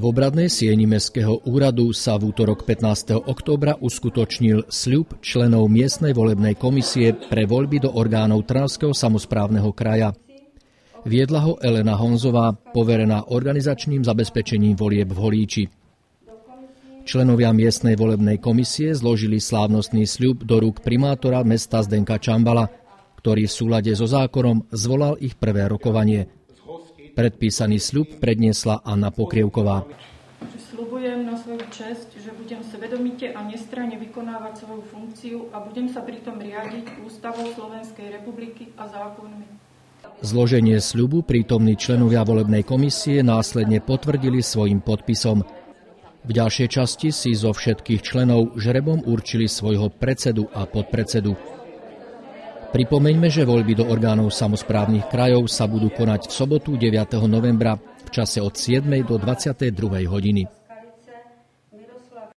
V obradnej sieni Mestského úradu sa v útorok 15. októbra uskutočnil sľub členov miestnej volebnej komisie pre voľby do orgánov Trnavského samozprávneho kraja. Viedla ho Elena Honzová, poverená organizačným zabezpečením volieb v Holíči. Členovia miestnej volebnej komisie zložili slávnostný sľub do rúk primátora mesta Zdenka Čambala, ktorý v súlade so zákonom zvolal ich prvé rokovanie – Predpísaný sľub predniesla Anna Pokrievková. Sľubujem na svoju čest, že budem svedomite a nestranne vykonávať svoju funkciu a budem sa pritom riadiť Ústavou Slovenskej republiky a zákonmi. Zloženie sľubu prítomní členovia volebnej komisie následne potvrdili svojim podpisom. V ďalšej časti si zo všetkých členov žrebom určili svojho predsedu a podpredsedu. Pripomeňme, že voľby do orgánov samozprávnych krajov sa budú konať v sobotu 9. novembra v čase od 7. do 22. hodiny.